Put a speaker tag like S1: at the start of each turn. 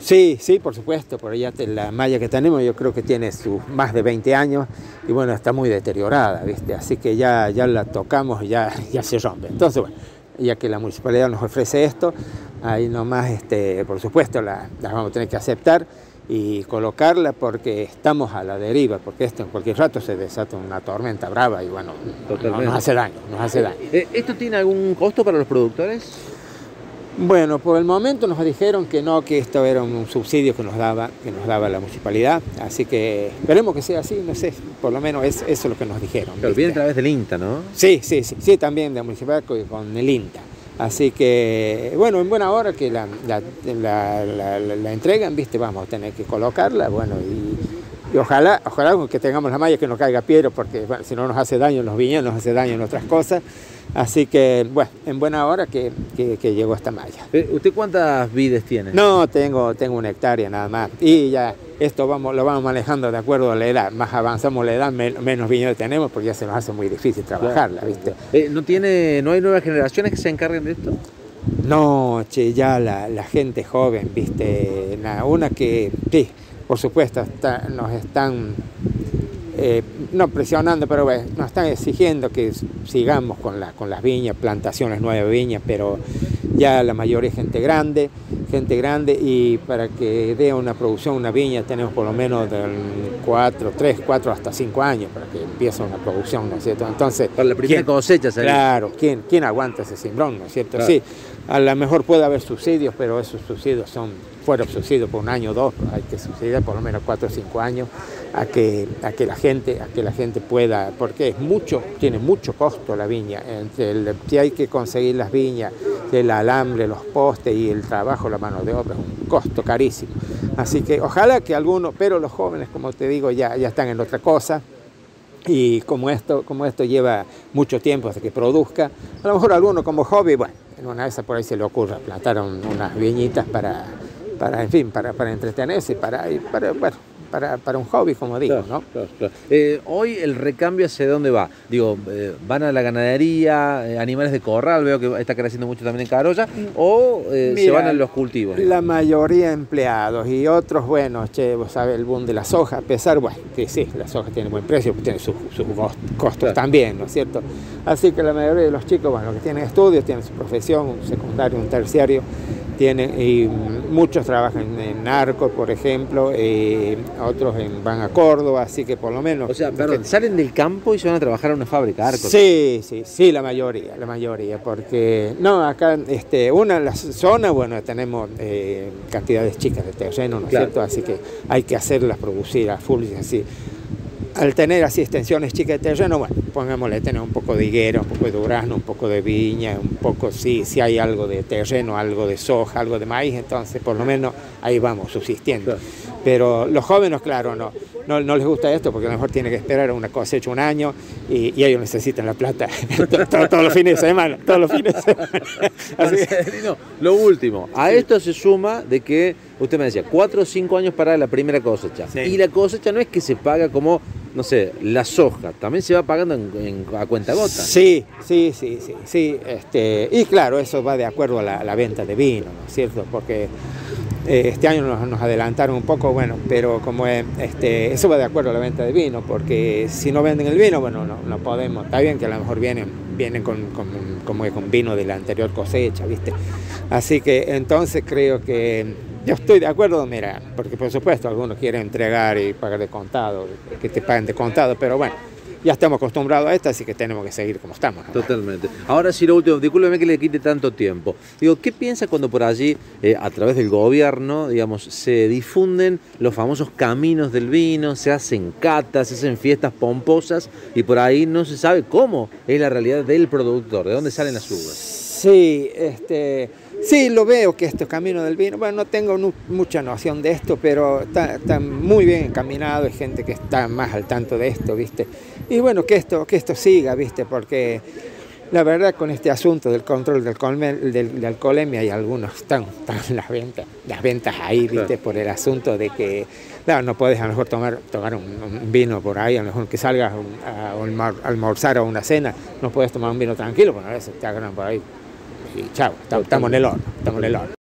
S1: Sí, sí, por supuesto, por allá la malla que tenemos yo creo que tiene sus más de 20 años y bueno, está muy deteriorada, ¿viste? Así que ya, ya la tocamos y ya, ya se rompe. Entonces, bueno, ya que la municipalidad nos ofrece esto, ahí nomás, este, por supuesto, la, vamos a tener que aceptar y colocarla porque estamos a la deriva, porque esto en cualquier rato se desata una tormenta brava y bueno, nos hace daño, nos hace daño.
S2: Eh, ¿Esto tiene algún costo para los productores?
S1: Bueno, por el momento nos dijeron que no, que esto era un subsidio que nos daba, que nos daba la municipalidad, así que esperemos que sea así, no sé, por lo menos es, eso es lo que nos dijeron.
S2: Pero viene a través del INTA, ¿no?
S1: Sí, sí, sí, sí, también de la municipalidad con el INTA. Así que, bueno, en buena hora que la, la, entregan, viste, vamos a tener que colocarla, bueno, y, ojalá, ojalá que tengamos la malla que no caiga piedra, porque si no nos hace daño en los viñedos, nos hace daño en otras cosas. Así que, bueno, en buena hora que, llegó esta malla.
S2: Eh, ¿Usted cuántas vides tiene?
S1: No, tengo, tengo una hectárea nada más. Y ya esto vamos, lo vamos manejando de acuerdo a la edad. Más avanzamos la edad, menos viñedos tenemos porque ya se nos hace muy difícil trabajarla, ¿viste?
S2: Eh, ¿no, tiene, ¿No hay nuevas generaciones que se encarguen de esto?
S1: No, che, ya la, gente joven, ¿viste? Una que, sí, por supuesto, nos están eh, no presionando, pero bueno, nos están exigiendo que sigamos con, la, con las viñas, plantaciones nuevas viñas, pero ya la mayoría es gente grande, gente grande y para que dé una producción, una viña, tenemos por lo menos de 4, 3, 4 hasta 5 años para que empiece una producción, ¿no es cierto?
S2: Entonces, para la primera cosecha,
S1: Claro, ¿quién, ¿quién aguanta ese simbrón, ¿no es cierto? Sí, a lo mejor puede haber subsidios, pero esos subsidios son fuera subsidios por un año o dos, hay que subsidiar por lo menos 4 o 5 años a que, a que la gente, a que la gente pueda, porque es mucho, tiene mucho costo la viña, entre el, si hay que conseguir las viñas, el alambre, los postes y el trabajo, la mano de obra, es un costo carísimo. Así que ojalá que algunos, pero los jóvenes, como te digo, ya, ya están en otra cosa. Y como esto, como esto lleva mucho tiempo hasta que produzca, a lo mejor alguno como hobby, bueno, en una vez por ahí se le ocurra plantar unas viñitas para, para, en fin, para, para entretenerse, para, para, bueno, para, para un hobby, como digo, ¿no?
S2: Eh, hoy el recambio hacia dónde va? Digo, eh, ¿van a la ganadería, eh, animales de corral, veo que está creciendo mucho también en Carolla, o se van a los cultivos?
S1: La mayoría empleados y otros, bueno, che, vos sabés, el boom de la soja, a pesar, bueno, que sí, la soja tiene buen precio, tiene sus costos también, ¿no es cierto? Así que la mayoría de los chicos, bueno, que tienen estudios, tienen su profesión, un secundario, un terciario, tienen, y muchos trabajan en Narco, por ejemplo, otros en, van a Córdoba, así que por lo menos...
S2: O sea, perdón, salen del campo y se van a trabajar en una fábrica, Arco.
S1: Sí, sí, sí, la mayoría, la mayoría, porque, no, acá, este, una, la zona, bueno, tenemos eh, cantidades chicas de terreno, ¿no es cierto? Así que hay que hacerlas producir a full, así al tener así extensiones chicas de terreno, bueno, pongámosle tener un poco de higuera, un poco de durazno, un poco de viña, un poco, sí, si hay algo de terreno, algo de soja, algo de maíz, entonces por lo menos ahí vamos subsistiendo. Pero los jóvenes, claro, no, no, les gusta esto porque a lo mejor tienen que esperar una cosecha un año y, ellos necesitan la plata todos, los fines de semana, todos los fines de semana.
S2: lo último, a esto se suma de que usted me decía, cuatro o cinco años para la primera cosecha. Y la cosecha no es que se paga como no sé, la soja, también se va pagando en, a cuenta gota.
S1: Sí, sí, sí, sí, sí. Este, y claro, eso va de acuerdo a la, venta de vino, ¿no es cierto? Porque este año nos, adelantaron un poco, bueno, pero como este, eso va de acuerdo a la venta de vino, porque si no venden el vino, bueno, no, no podemos. Está bien que a lo mejor vienen, vienen con, como con vino de la anterior cosecha, ¿viste? Así que entonces creo que yo estoy de acuerdo, mira, porque por supuesto algunos quieren entregar y pagar de contado, que te paguen de contado, pero bueno, ya estamos acostumbrados a esto, así que tenemos que seguir como estamos.
S2: Totalmente. Ahora sí, lo último, discúlpeme que le quite tanto tiempo. Digo, ¿qué piensa cuando por allí, eh, a través del gobierno, digamos, se difunden los famosos caminos del vino, se hacen catas, se hacen fiestas pomposas y por ahí no se sabe cómo es la realidad del productor, de dónde salen las uvas?
S1: Sí, este Sí, lo veo que esto es camino del vino. Bueno, no tengo mucha noción de esto, pero está, muy bien encaminado. Hay gente que está más al tanto de esto, ¿viste? Y bueno, que esto, que esto siga, ¿viste? Porque la verdad con este asunto del control del, del, alcoholemia hay algunos, están, las ventas, las ventas ahí, ¿viste? Por el asunto de que, claro, no puedes a lo mejor tomar, tomar un, vino por ahí, a lo mejor que salgas a, almorzar o una cena, no puedes tomar un vino tranquilo, porque a veces te agarran por ahí chao, estamos en el horno, estamos en el horno.